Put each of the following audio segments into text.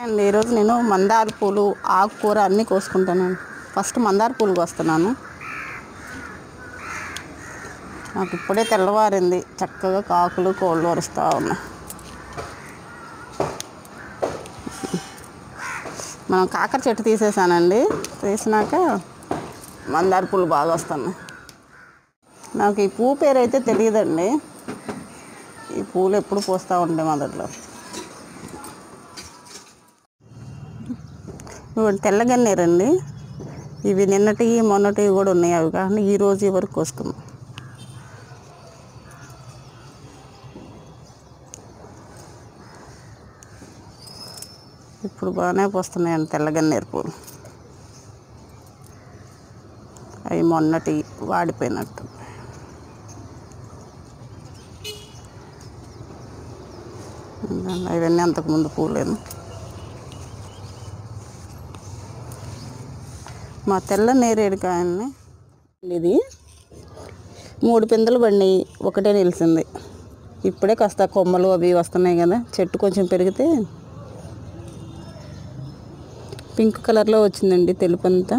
అండి ఈరోజు నేను మందార పూలు ఆకుకూర అన్నీ కోసుకుంటాను. ఫస్ట్ మందార పూలు కోస్తున్నాను. నాకు ఇప్పుడే తెల్లవారింది. చక్కగా కాకులు కోళ్ళు వరుస్తూ ఉన్నాయి. మనం కాకర చెట్టు తీసేసానండి. తీసినాక మందార పూలు బాగా వస్తున్నాయి. నాకు ఈ పువ్వు పేరు అయితే తెలియదండి. ఈ పూలు ఎప్పుడు పోస్తూ ఉంటాయి మొదట్లో తెల్లగన్నేరండి. ఇవి నిన్నటివి మొన్నటివి కూడా ఉన్నాయి అవి కానీ ఈ రోజు వరకు కోసుకున్నాం. ఇప్పుడు బాగానే పోస్తున్నాయండి తెల్లగన్నేరు పూలు. అవి మొన్నటి వాడిపోయినట్టు. ఇవన్నీ అంతకుముందు పూలేను. మా తెల్ల నేరేడుకాయల్ని ఇది మూడు పిందెలు పడినాయి ఒకటే నిలిచింది. ఇప్పుడే కాస్త కొమ్మలు అవి వస్తున్నాయి కదా చెట్టు కొంచెం పెరిగితే పింక్ కలర్లో వచ్చిందండి తెలుపు అంతా.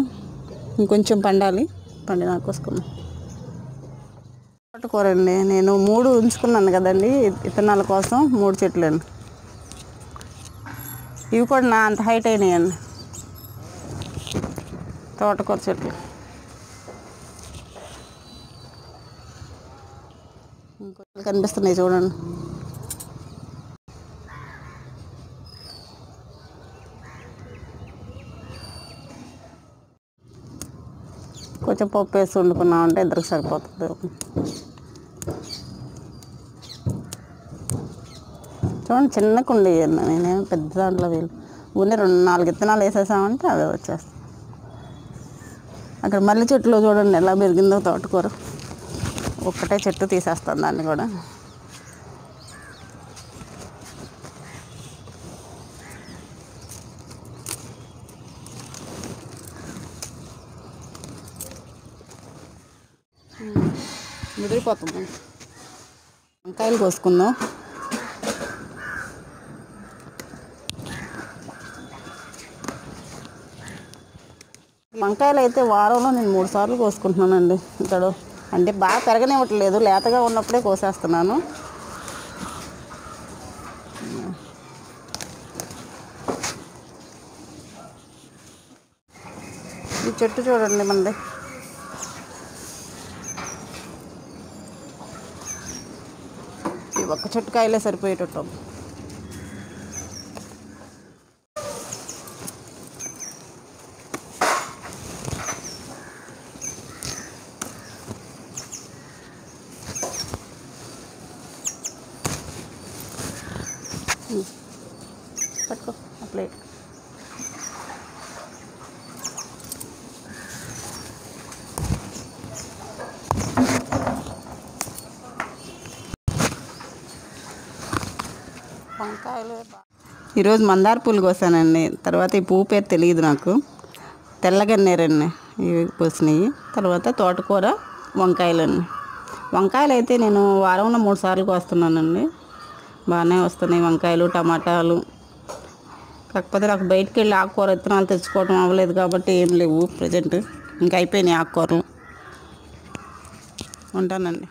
ఇంకొంచెం పండాలి పండి నాకు కోసుకున్నాం తోటకూరండి నేను మూడు ఉంచుకున్నాను కదండి విత్తనాల కోసం మూడు చెట్లు అండి ఇవి కూడా నా అంత హైట్ అయినాయండి. తోటకూర చెట్లు. ఇంకొకటి కనిపిస్తున్నాయి చూడండి. కొంచెం పప్పు వేసి వండుకున్నామంటే ఇద్దరికి సరిపోతుంది. చూడండి చిన్న కుండి నేనేం పెద్ద దాంట్లో వీళ్ళు ఊరిని రెండు నాలుగు విత్తనాలు వేసేసామంటే అవే వచ్చేస్తాయి. అక్కడ మల్లె చెట్టులో చూడండి ఎలా పెరిగిందో తోటకూర. ఒక్కటే చెట్టు తీసేస్తాను దాన్ని కూడా. ముదిరిపోతుంది. వంకాయలు కోసుకుందాం. వంకాయలు అయితే వారంలో నేను మూడు సార్లు కోసుకుంటున్నానండి. ఇక్కడ అంటే బాగా పెరగనివ్వట్లేదు. లేతగా ఉన్నప్పుడే కోసేస్తున్నాను. ఈ చెట్టు చూడండి మనది. ఈ ఒక్క చెట్టు కాయలే సరిపోయేటట్టు పట్టుకో ఆ ప్లేట్. వంకాయలు ఈరోజు మందార పూలు కోసానండి. తర్వాత ఈ పువ్వు పేరు తెలియదు నాకు. తెల్లగన్నేరండి ఇవి పోసినాయి తర్వాత తోటకూర వంకాయలండి. వంకాయలు అయితే నేను వారంలో మూడు సార్లు కోస్తున్నానండి. బాగానే వస్తున్నాయి వంకాయలు టమాటాలు. కాకపోతే నాకు బయటికి వెళ్ళి ఆకుకూర విత్తనాలు తెచ్చుకోవడం అవ్వలేదు కాబట్టి ఏం లేవు ప్రజెంట్. ఇంకా అయిపోయినాయి ఆకుకూరలు. ఉంటానండి.